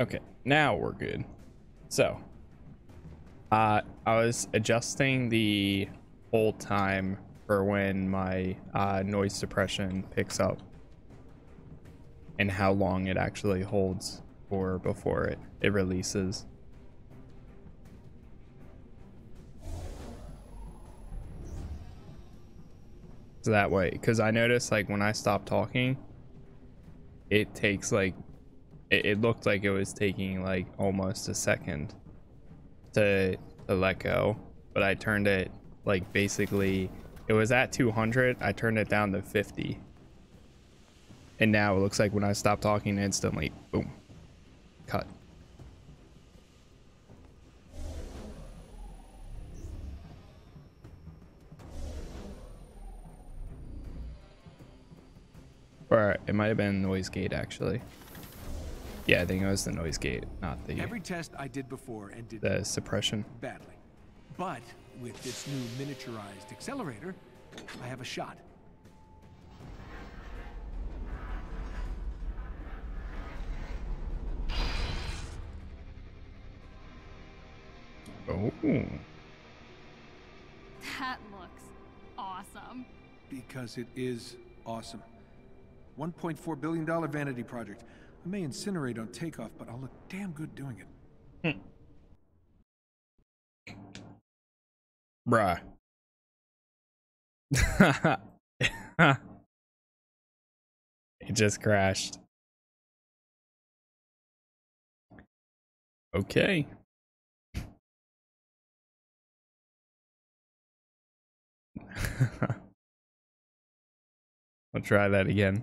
Okay, now we're good. So, uh, I was adjusting the hold time for when my uh, noise suppression picks up and how long it actually holds for before it, it releases. So that way, because I noticed like when I stop talking, it takes like it, it looked like it was taking like almost a second to, to let go but i turned it like basically it was at 200 i turned it down to 50 and now it looks like when i stop talking instantly boom cut. Or it might have been noise gate actually yeah, I think it was the noise gate, not the Every test I did before ended the suppression. badly. But with this new miniaturized accelerator, I have a shot. Oh. That looks awesome. Because it is awesome. $1.4 billion vanity project. I may incinerate on takeoff, but I'll look damn good doing it. Hmm. Bruh. it just crashed. Okay. I'll try that again.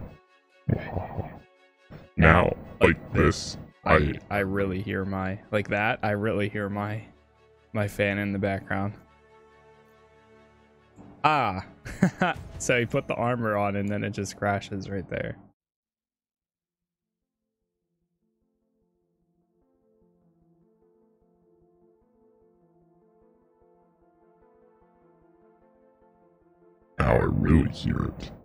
Now, like this, I I really hear my like that. I really hear my my fan in the background. Ah, so he put the armor on and then it just crashes right there. now I really hear it.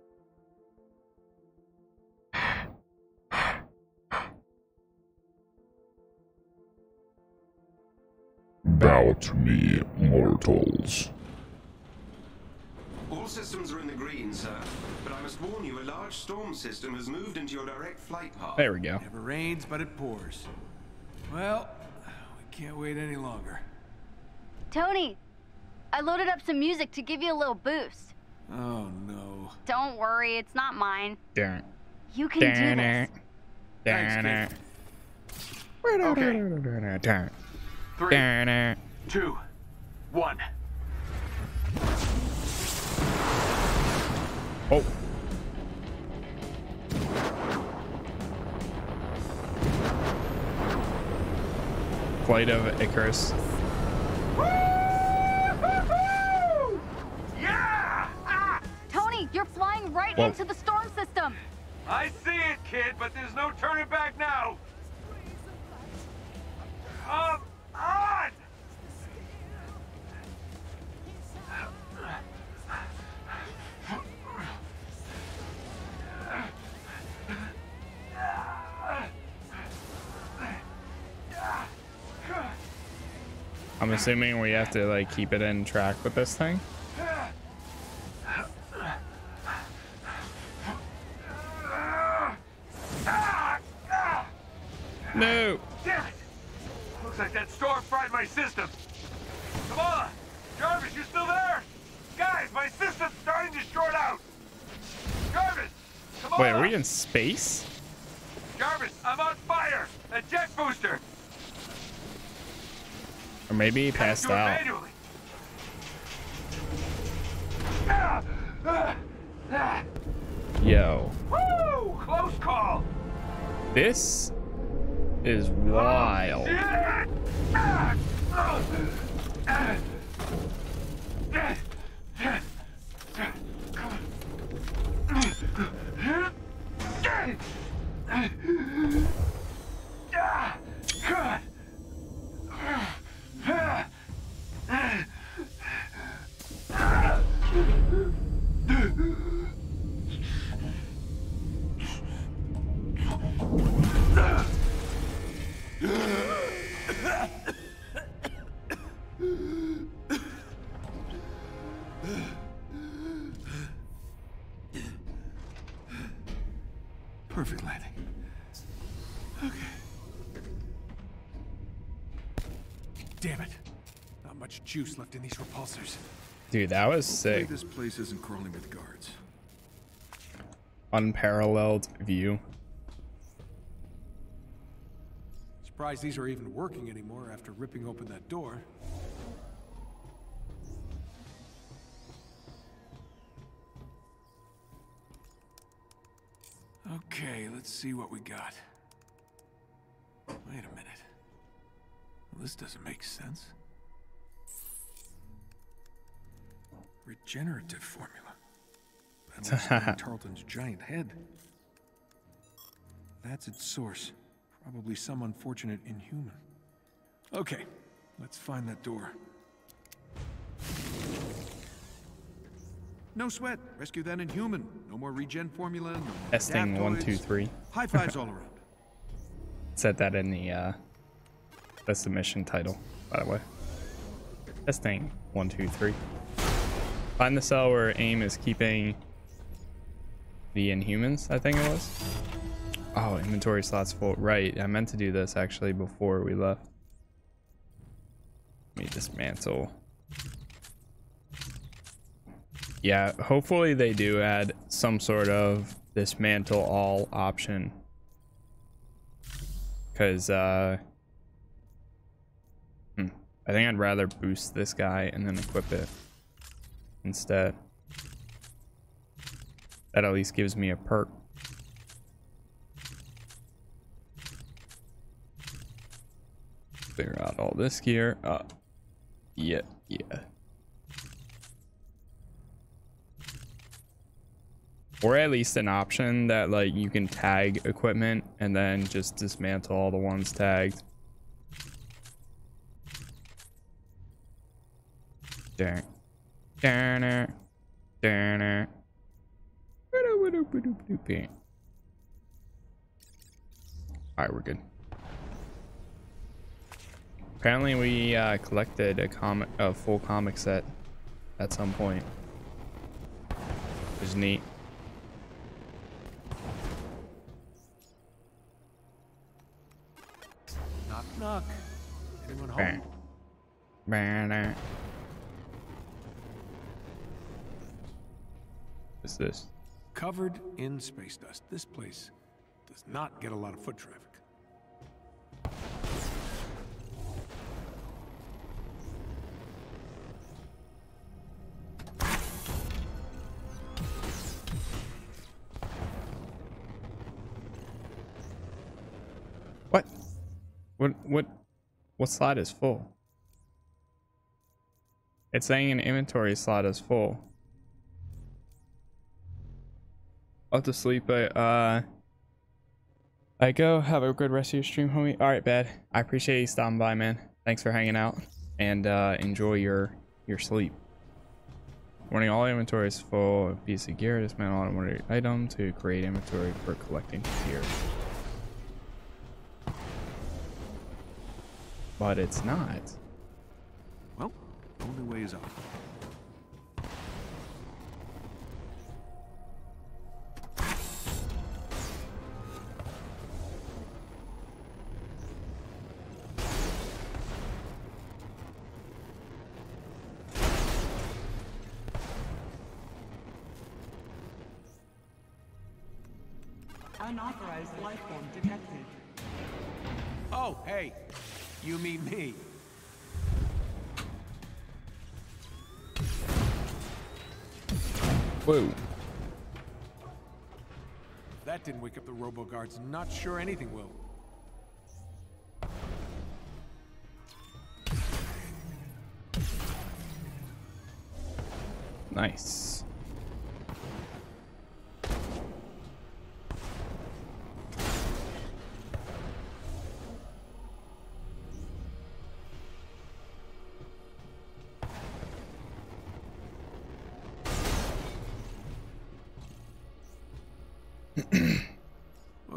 Bow to me, mortals. All systems are in the green, sir. But I must warn you, a large storm system has moved into your direct flight path. There we go. Never rains, but it pours. Well, we can't wait any longer. Tony, I loaded up some music to give you a little boost. Oh no. Don't worry, it's not mine. Darn. You can do Darn this. it. Darn it. Okay. Darn. Three, Darn it. two, one. Oh. Flight of Icarus. Yeah! Ah! Tony, you're flying right Whoa. into the storm system. I see it, kid, but there's no turning back now. I'm assuming we have to like keep it in track with this thing. Passed out. Yo, Woo! Close call! this is wild. Oh, juice left in these repulsors. Dude, that was Hopefully sick. this place isn't crawling with guards. Unparalleled view. Surprised these are even working anymore after ripping open that door. Okay, let's see what we got. Wait a minute. This doesn't make sense. Regenerative formula. That Tarleton's giant head. That's its source. Probably some unfortunate inhuman. Okay, let's find that door. No sweat. Rescue that inhuman. No more regen formula. No Testing one, two, three. High fives all around. Said that in the uh the submission title, by the way. Testing one, two, three. Find the cell where AIM is keeping the Inhumans, I think it was. Oh, inventory slots full. Right, I meant to do this actually before we left. Let me dismantle. Yeah, hopefully they do add some sort of dismantle all option. Because, uh... hmm, I think I'd rather boost this guy and then equip it instead. That at least gives me a perk. Figure out all this gear. Uh, yeah, yeah. Or at least an option that like you can tag equipment and then just dismantle all the ones tagged. Darn. Darn it. Darn it. Alright, we're good. Apparently we uh, collected a comic a full comic set at some point. Which is neat. Knock, knock. Anyone home? Bang. Bang. What's this? Covered in space dust. This place does not get a lot of foot traffic. What? What? What? What slot is full? It's saying an inventory slot is full. I'll to sleep, but uh, I go. Have a good rest of your stream, homie. All right, bad. I appreciate you stopping by, man. Thanks for hanging out, and uh, enjoy your your sleep. Warning: All inventory is full of piece of gear. Dismantle automatic item to create inventory for collecting gear. But it's not. Well, only way is up. Didn't wake up the robo guards, not sure anything will. Nice.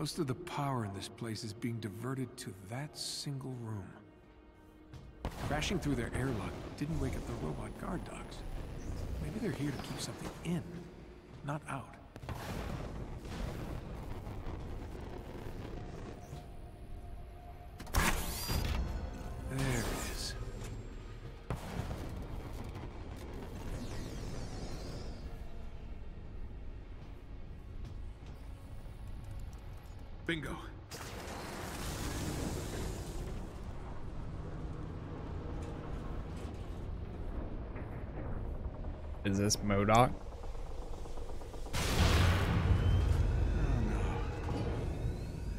Most of the power in this place is being diverted to that single room. Crashing through their airlock didn't wake up the robot guard dogs. Maybe they're here to keep something in, not out. Is this M.O.D.O.K.? Oh no.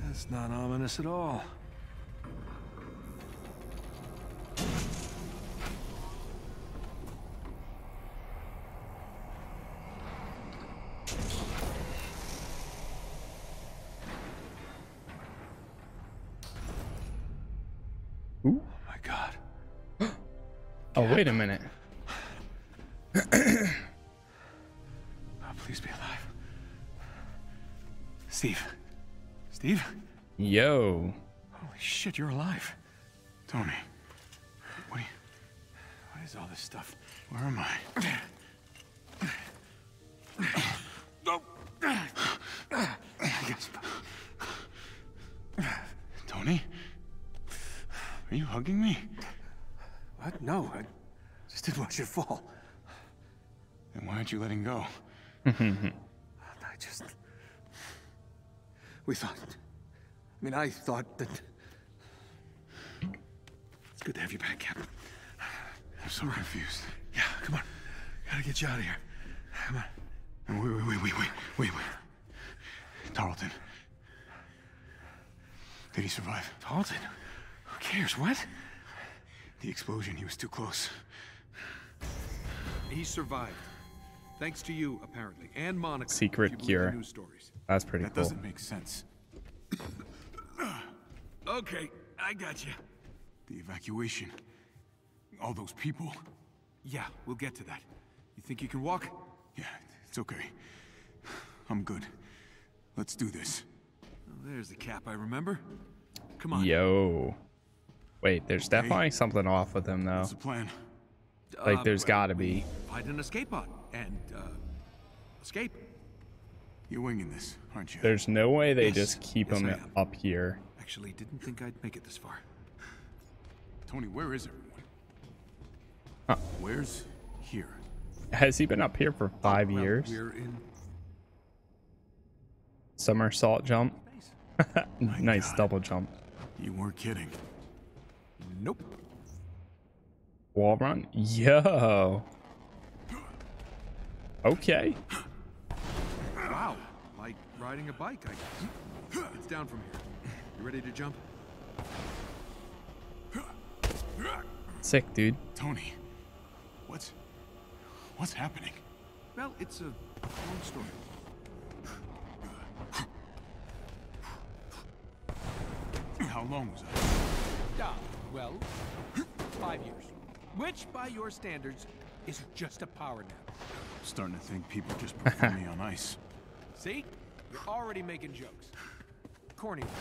That's not ominous at all. Ooh. Oh my god. Oh, wait a minute. Oh, please be alive. Steve. Steve? Yo. Holy shit, you're alive. Tony. What are you... What is all this stuff? Where am I? No. Tony? Are you hugging me? What? No, I just didn't want you fall. Then why aren't you letting go? I just... We thought... I mean, I thought that... It's good to have you back, Captain. I'm so confused. Yeah, come on. Gotta get you out of here. Come on. And Wait, wait, wait, wait, wait, wait, wait. Tarleton. Did he survive? Tarleton? Who cares? What? The explosion, he was too close. He survived. Thanks to you, apparently, and Monica. Secret if you believe cure. That's pretty That cool. That doesn't make sense. Okay, I got you. The evacuation. All those people. Yeah, we'll get to that. You think you can walk? Yeah, it's okay. I'm good. Let's do this. Oh, there's the cap I remember. Come on. Yo. Wait, there's definitely something off with him though. What's the plan? Like, Uh, there's well, gotta be. Find an escape pod and uh, escape. You're winging this, aren't you? There's no way they Yes. just keep Yes, him up here. Actually, didn't think I'd make it this far. Tony, where is everyone? Huh. Where's here? Has he been up here for five Well, years? We're in Somersault jump. nice God. double jump. You weren't kidding. Nope. Wall run? Yo. Okay. Wow, like riding a bike, I guess. It's down from here. You ready to jump? Sick, dude. Tony, what's what's happening? Well, it's a long story. How long was I? Ah, well, five years. Which, by your standards, is just a power nap. Starting to think people just put me on ice. See? You're already making jokes. Corny ones,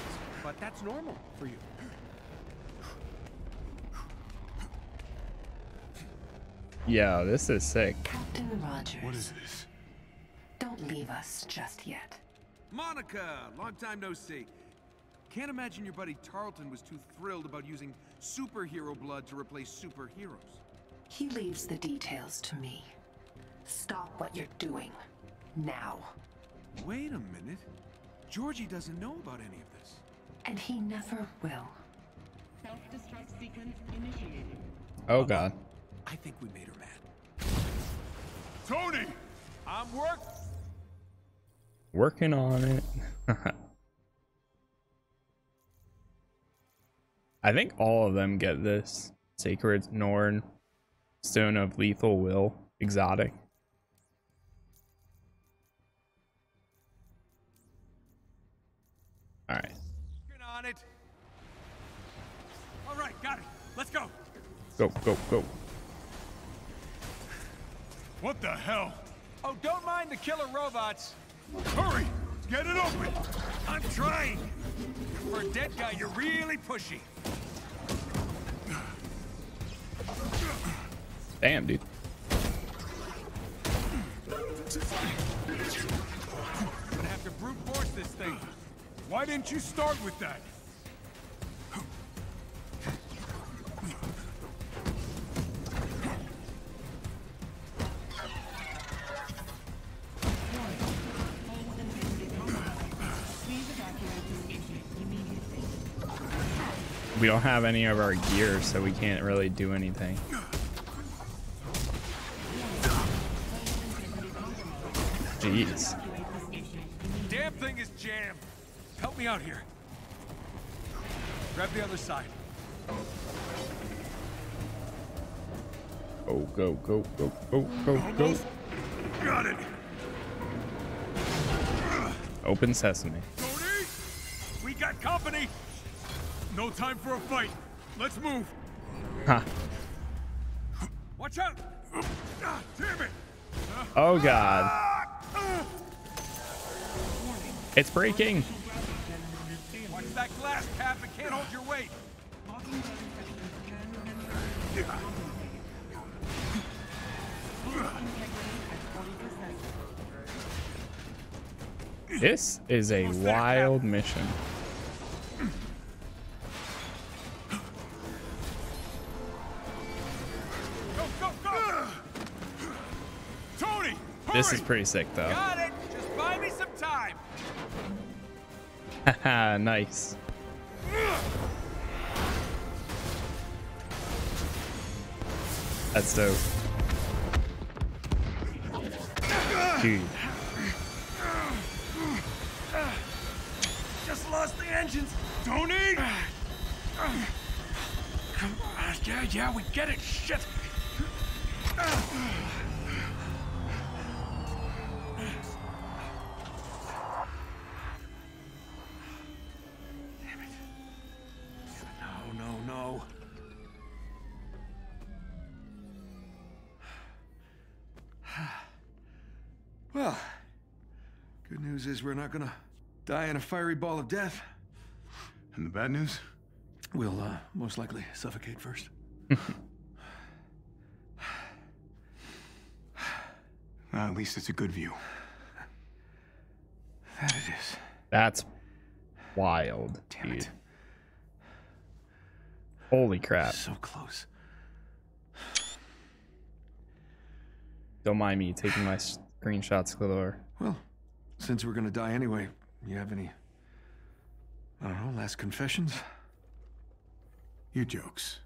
but that's normal for you. Yo, this is sick. Captain Rogers, What is this? don't leave us just yet. Monica, long time no see. Can't imagine your buddy Tarleton was too thrilled about using superhero blood to replace superheroes. He leaves the details to me. Stop what you're doing. Now. Wait a minute. Georgie doesn't know about any of this. And he never will. Self-destruct sequence initiated. Oh um, god. I think we made her mad. Tony! I'm work. Working on it. I think all of them get this. Sacred Norn, Stone of Lethal Will, Exotic. Alright. Working on it. All right, got it. Let's go. Go, go, go. What the hell? Oh, don't mind the killer robots. Hurry! Get it open! I'm trying. For a dead guy, you're really pushy. Damn, dude. Gonna have to brute force this thing. Why didn't you start with that? We don't have any of our gear, so we can't really do anything. Jeez. Out here. Grab the other side. Go, go, go, go, go, go, go. Got it! Open sesame. Tony! We got company! No time for a fight. Let's move. Ha. Watch out! Ah, damn it! Oh god. It's breaking. Watch that glass, Cap. It can't hold your weight. Locking down sections 10 and This is a wild mission. Go, go, go! Tony! This is pretty sick though. Got it. Just buy me some time. Haha, nice. That's dope. Dude. Just lost the engines. Tony! Come on. Yeah, yeah, we get it. Shit. Is we're not gonna die in a fiery ball of death. And the bad news? We'll uh, most likely suffocate first. Uh, at least it's a good view. That it is. That's wild, Damn dude. it. Holy crap. So close. Don't mind me taking my screenshots, Galore. Well, since we're gonna die anyway, you have any, I don't know, last confessions? Your jokes.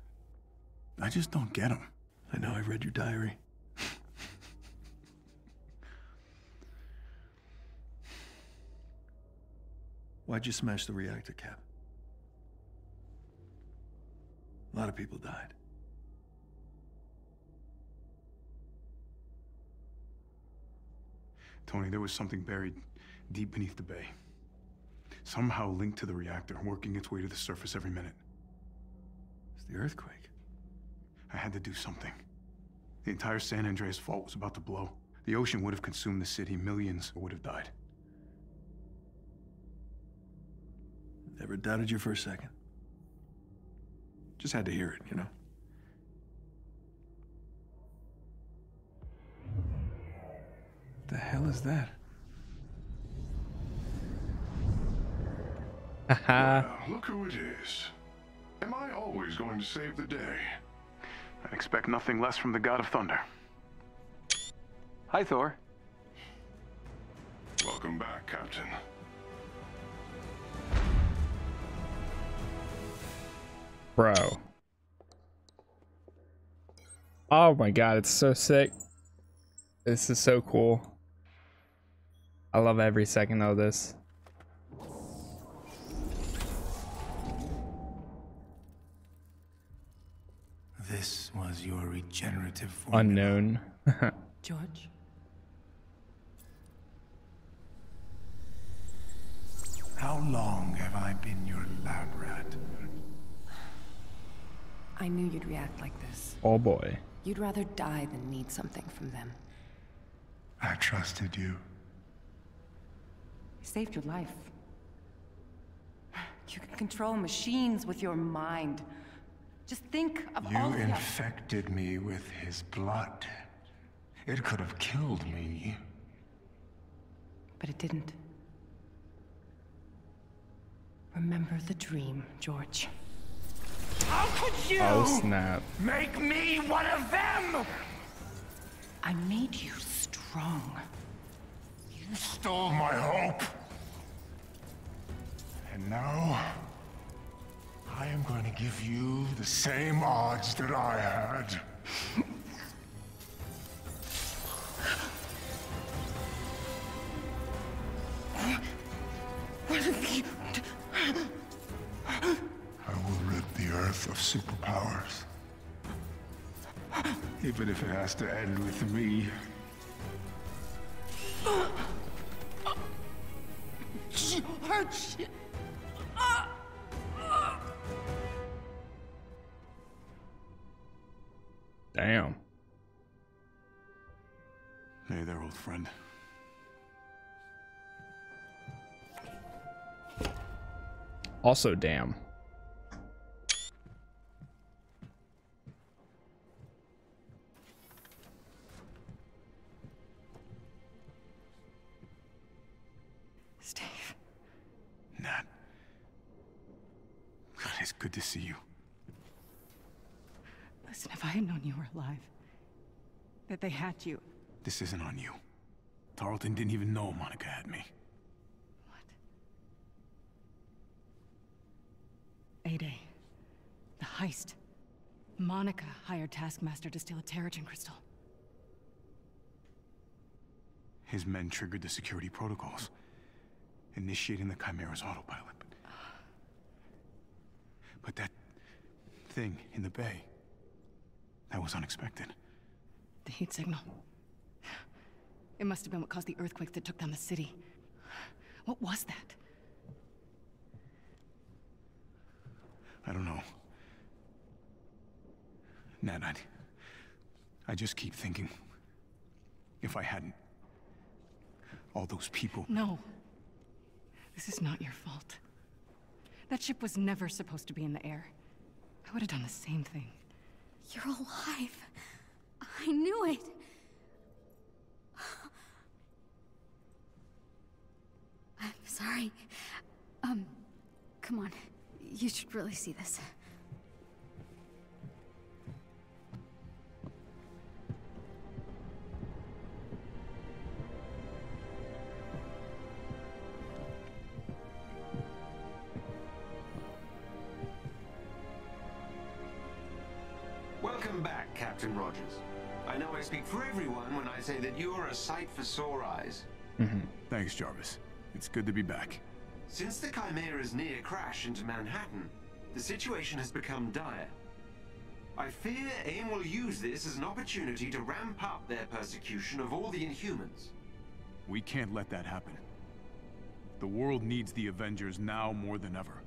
I just don't get them. I know I read your diary. Why'd you smash the reactor cap? A lot of people died. Tony, there was something buried deep beneath the bay. Somehow linked to the reactor, working its way to the surface every minute. It's the earthquake. I had to do something. The entire San Andreas fault was about to blow. The ocean would have consumed the city. Millions would have died. Never doubted you for a second. Just had to hear it, you know? The hell is that? well, look who it is. Am I always going to save the day? I expect nothing less from the God of Thunder. Hi, Thor. Welcome back, Captain. Bro. Oh my god, it's so sick. This is so cool. I love every second of this. This was your regenerative form. Unknown. George? How long have I been your lab rat? I knew you'd react like this. Oh boy. You'd rather die than need something from them. I trusted you. I saved your life. You can control machines with your mind. Just think of You all the... infected me with his blood. It could have killed me. But it didn't. Remember the dream, George. How could you Oh snap. make me one of them? I made you strong. You stole my hope. And now, I am going to give you the same odds that I had. I will rid the Earth of superpowers. Even if it has to end with me. Old friend. Also damn. Steve. Nat. God, it's good to see you. Listen, if I had known you were alive, that they had you. This isn't on you. Tarleton didn't even know Monica had me. A-Day. The heist. Monica hired Taskmaster to steal a Terrigen crystal. His men triggered the security protocols, initiating the Chimera's autopilot. But, but that thing in the bay, that was unexpected. The heat signal. It must have been what caused the earthquakes that took down the city. What was that? I don't know. Nat, I, I just keep thinking, if I hadn't, all those people. No. This is not your fault. That ship was never supposed to be in the air. I would have done the same thing. You're alive. I knew it. I'm sorry. Um, come on. You should really see this. Welcome back, Captain Rogers. I know I speak for everyone when I say that you are a sight for sore eyes. Mm -hmm. Thanks, Jarvis. It's good to be back. Since the Chimera's near crash into Manhattan, the situation has become dire. I fear AIM will use this as an opportunity to ramp up their persecution of all the Inhumans. We can't let that happen. The world needs the Avengers now more than ever.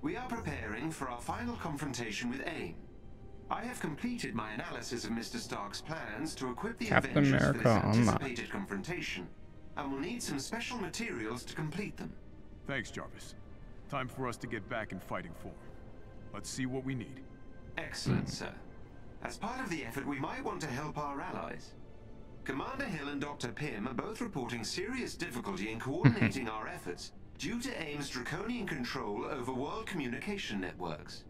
We are preparing for our final confrontation with AIM. I have completed my analysis of Mr. Stark's plans to equip the Captain Avengers America for this online. anticipated confrontation, and will need some special materials to complete them. Thanks, Jarvis. Time for us to get back in fighting form. Let's see what we need. Excellent, hmm. sir. As part of the effort, we might want to help our allies. Commander Hill and Dr. Pym are both reporting serious difficulty in coordinating our efforts due to AIM's draconian control over world communication networks.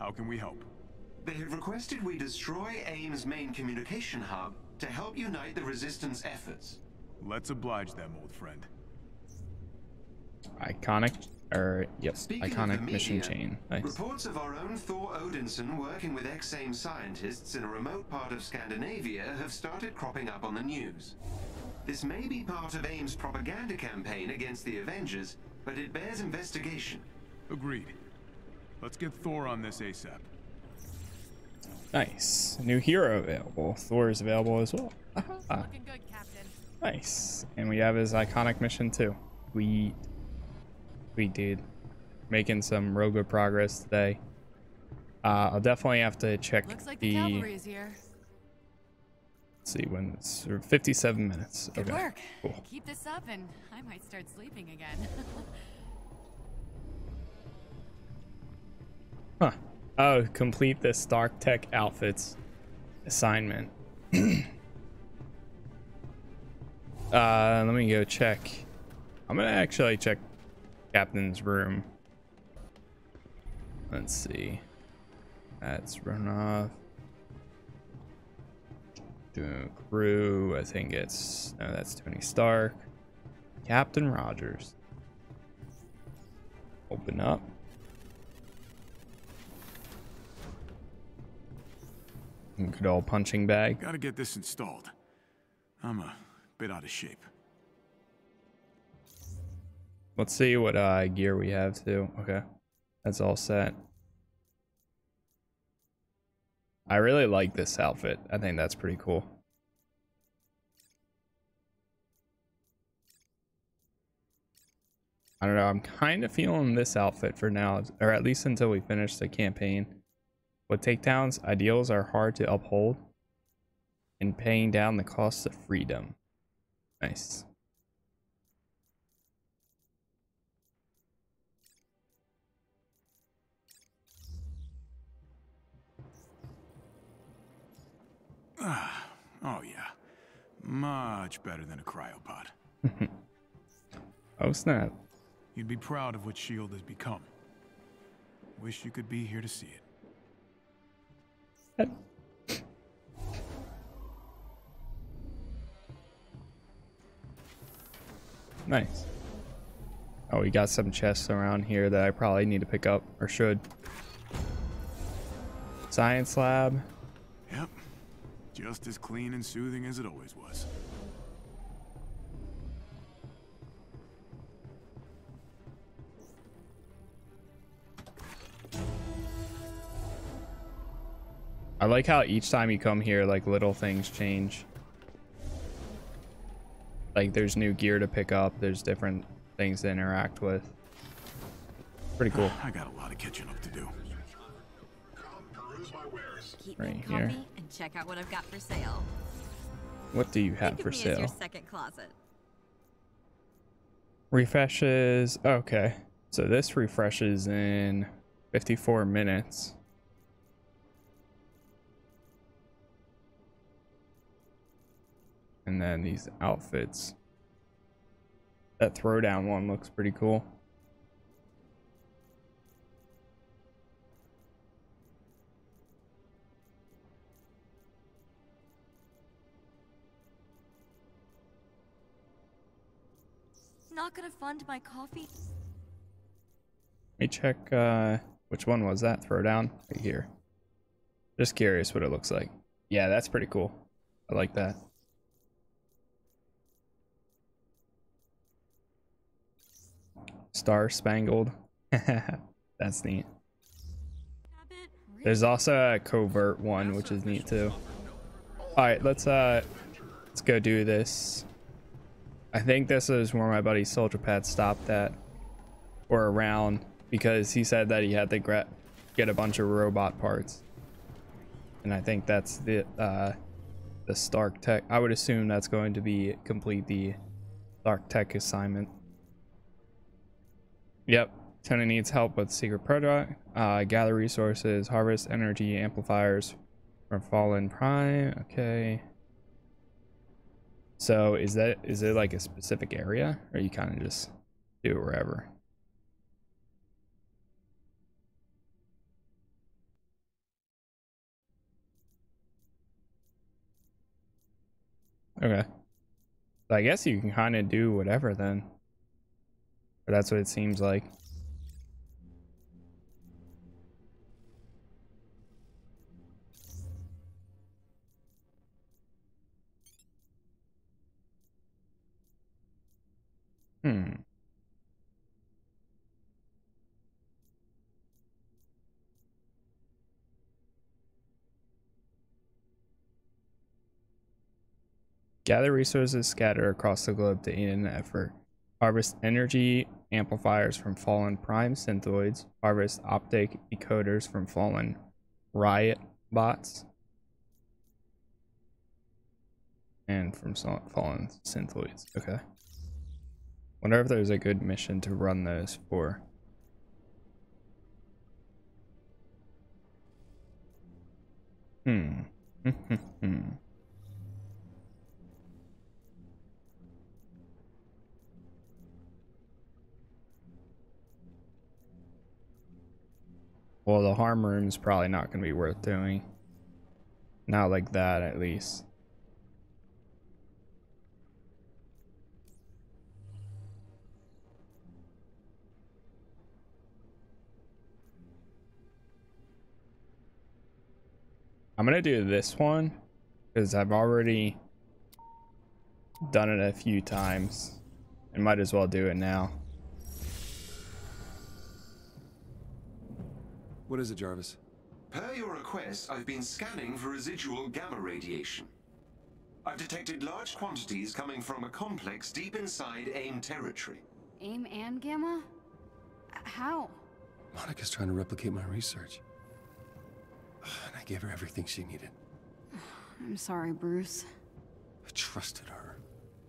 How can we help? They have requested we destroy AIM's main communication hub to help unite the Resistance efforts. Let's oblige them, old friend. Iconic. Or yep, Speaking iconic the mission chain. Nice. Reports of our own Thor Odinson working with X-AIM scientists in a remote part of Scandinavia have started cropping up on the news. This may be part of AIM's propaganda campaign against the Avengers, but it bears investigation. Agreed. Let's get Thor on this ASAP. Nice. New hero available. Thor is available as well. Aha. Good, Captain. Nice. And we have his iconic mission too. We we did making some real good progress today. Uh, I'll definitely have to check Looks like the, the is here. let's see when it's 57 minutes. Good okay. work. Cool. Keep this up and I might start sleeping again. Huh. Oh, complete the Stark Tech outfits assignment. uh, let me go check. I'm gonna actually check Captain's room. Let's see. That's run off. Doing crew. I think it's no, that's Tony Stark. Captain Rogers. Open up. Good old punching bag. Gotta get this installed. I'm a bit out of shape. Let's see what uh, gear we have too. Okay, that's all set. I really like this outfit. I think that's pretty cool. I don't know. I'm kind of feeling this outfit for now, or at least until we finish the campaign. With takedowns, ideals are hard to uphold in paying down the cost of freedom. Nice. Ah, oh yeah. Much better than a cryopod. Oh snap. You'd be proud of what S.H.I.E.L.D. has become. Wish you could be here to see it. Nice. Oh, we got some chests around here that I probably need to pick up, or should. Science lab. Yep. Just as clean and soothing as it always was. I like how each time you come here, like little things change. Like there's new gear to pick up, there's different things to interact with. Pretty cool. I got a lot of catching up to do. Keep Right here. comfy and check out what I've got for sale. What do you have Think for of me as your sale? second closet. Refreshes. Okay. So this refreshes in 54 minutes. And then these outfits. That throwdown one looks pretty cool. Not gonna fund my coffee? Let me check uh which one was that throwdown right here. Just curious what it looks like. Yeah, that's pretty cool. I like that. Star Spangled. that's neat. There's also a covert one, which is neat too. All right, let's uh, let's go do this. I think this is where my buddy Soldier Pad stopped at, or around, because he said that he had to get a bunch of robot parts, and I think that's the uh, the Stark Tech. I would assume that's going to be complete the Stark Tech assignment. Yep. Tony needs help with secret project. Uh, gather resources, harvest energy amplifiers from Fallen Prime. Okay. So is that is it like a specific area, or you kind of just do it wherever? Okay. So I guess you can kind of do whatever then. Or that's what it seems like. Hmm. Gather resources scattered across the globe to aid in the effort. Harvest energy amplifiers from fallen prime synthoids. Harvest optic decoders from fallen riot bots. And from fallen synthoids. Okay. Wonder if there's a good mission to run those for. Hmm. Well, the harm room's probably not going to be worth doing. Not like that, at least. I'm going to do this one because I've already done it a few times and might as well do it now. What is it, Jarvis? Per your request, I've been scanning for residual gamma radiation. I've detected large quantities coming from a complex deep inside AIM territory. AIM and Gamma? How? Monica's trying to replicate my research. And I gave her everything she needed. I'm sorry, Bruce. I trusted her.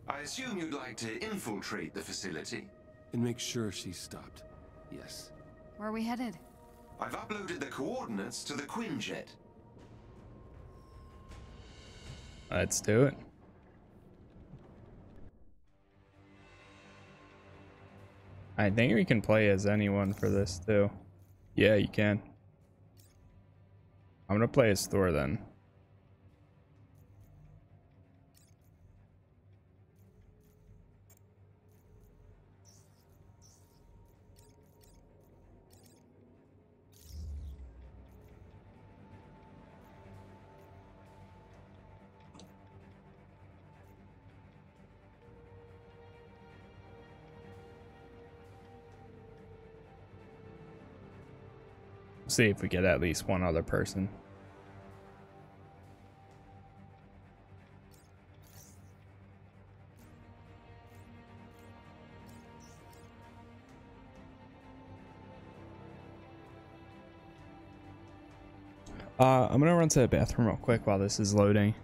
I assume you'd like to infiltrate the facility? And make sure she's stopped. Yes. Where are we headed? I've uploaded the coordinates to the Quinjet. Let's do it. I think we can play as anyone for this too. Yeah, you can. I'm gonna play as Thor then. See if we get at least one other person. Uh, I'm gonna run to the bathroom real quick while this is loading.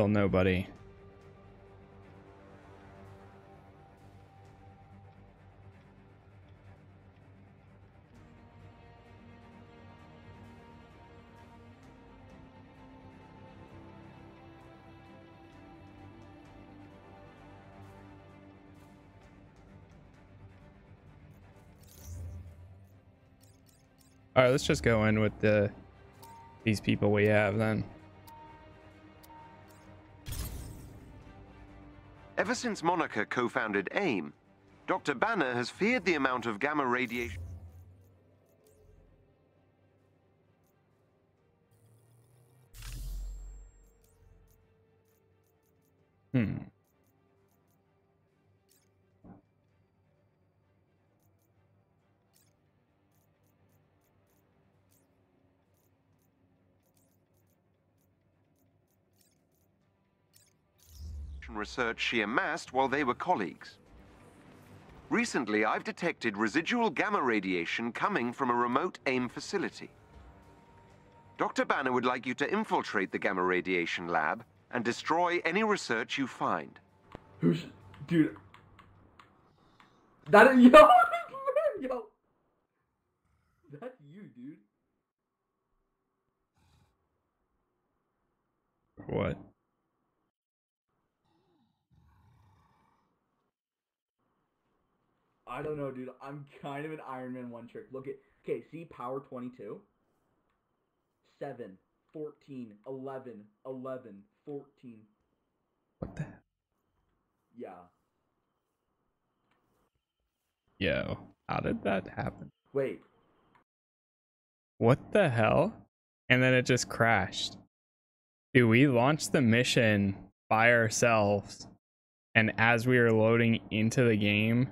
Still nobody. Alright, let's just go in with the these people we have then. Ever since Monica co-founded AIM, Dr. Banner has feared the amount of gamma radiation research she amassed while they were colleagues. Recently, I've detected residual gamma radiation coming from a remote AIM facility. Dr. Banner would like you to infiltrate the gamma radiation lab and destroy any research you find. Who's dude? That is yo, yo. That's you, dude. What? I don't know, dude. I'm kind of an Iron Man one trick. Look at okay, see power 22. 7, 14, 11, 11, 14. What the? Yeah. Yo, how did that happen? Wait. What the hell? And then it just crashed. Dude, we launched the mission by ourselves, and as we were loading into the game,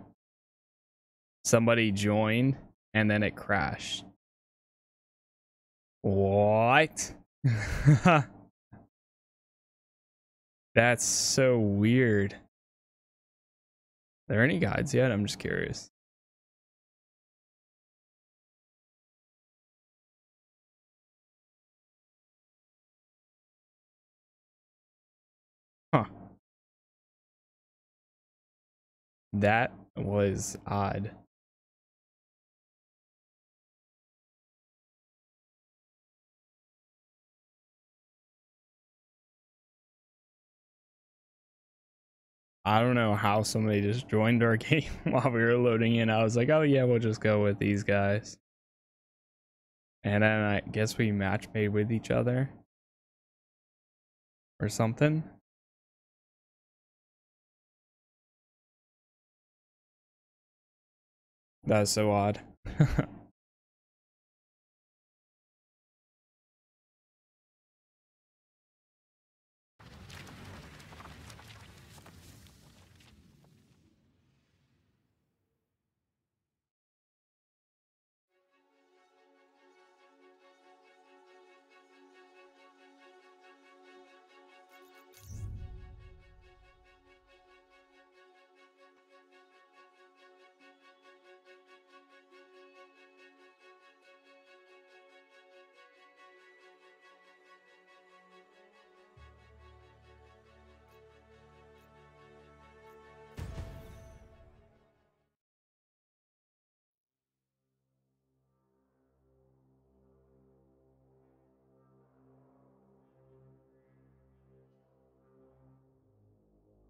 somebody joined, and then it crashed. What? That's so weird. Are there any guides yet? I'm just curious. Huh. That was odd. I don't know how somebody just joined our game while we were loading in. I was like, oh yeah, we'll just go with these guys. And then I guess we match made with each other. Or something. That's so odd.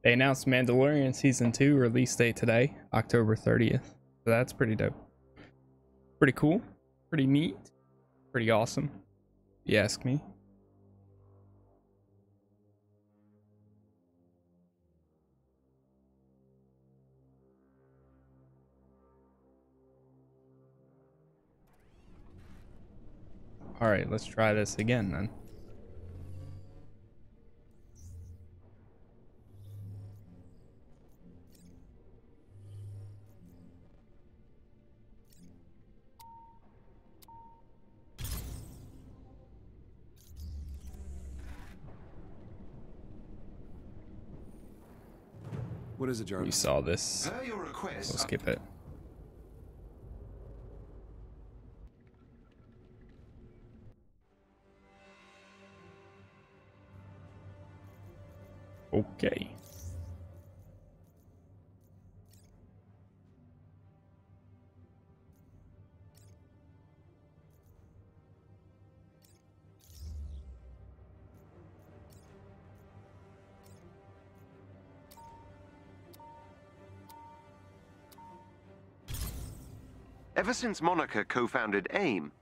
They announced Mandalorian season two release date today, October 30th. So that's pretty dope. Pretty cool. Pretty neat. Pretty awesome. if You ask me. Alright, let's try this again then. What is it, Jarvis? We saw this. Per your request, We'll skip it. Okay. Ever since Monica co-founded AIM,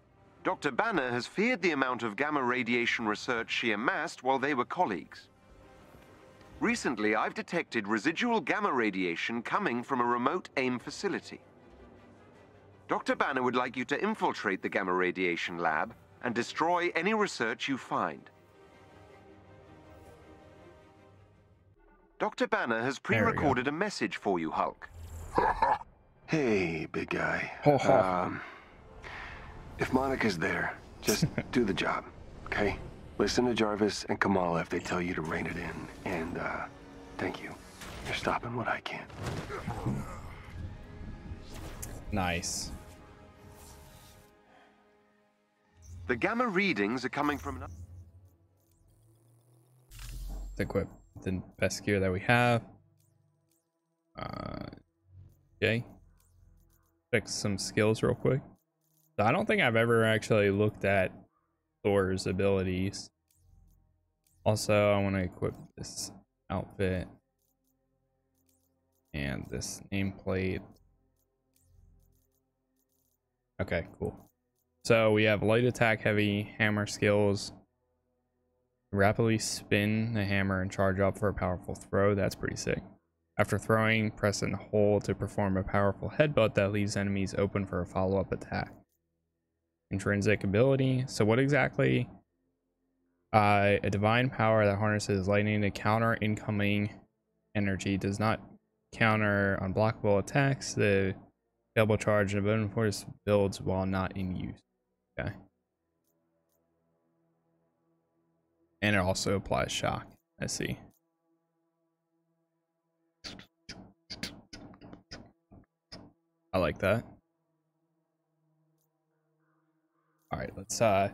Dr. Banner has feared the amount of gamma radiation research she amassed while they were colleagues. Recently, I've detected residual gamma radiation coming from a remote AIM facility. Dr. Banner would like you to infiltrate the gamma radiation lab and destroy any research you find. Dr. Banner has There we go. pre-recorded a message for you, Hulk. Hey, big guy. Ho, ho. Um, if Monica's there, just do the job, okay? Listen to Jarvis and Kamala if they tell you to rein it in, and uh, Thank you. You're stopping what I can't. Nice. The gamma readings are coming from an... Let's equip the best gear that we have. Uh, okay. Fix some skills real quick. I don't think I've ever actually looked at Thor's abilities. Also, I want to equip this outfit and this nameplate. Okay, cool. So we have light attack, heavy hammer skills. Rapidly spin the hammer and charge up for a powerful throw. That's pretty sick. After throwing, press and hold to perform a powerful headbutt that leaves enemies open for a follow-up attack. Intrinsic ability. So what exactly? Uh, a divine power that harnesses lightning to counter incoming energy. Does not counter unblockable attacks. The double charge and Odinforce builds while not in use. Okay. And it also applies shock. I see. I like that. All right, let's uh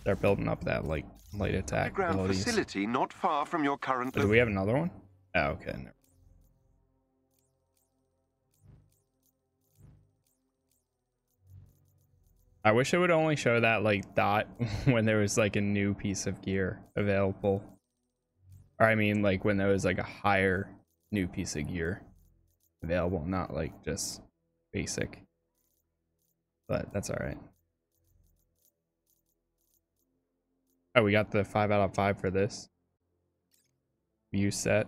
start building up that like light attack Underground abilities. facility not far from your current... Oh, do we have another one? Oh, okay. never- I wish it would only show that like dot when there was like a new piece of gear available. Or I mean like when there was like a higher new piece of gear available, not like just basic. But that's alright. Oh, we got the 5 out of 5 for this. View set.